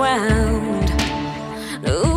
ground. Ooh.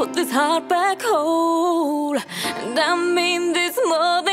put this heart back whole. And I mean this more than.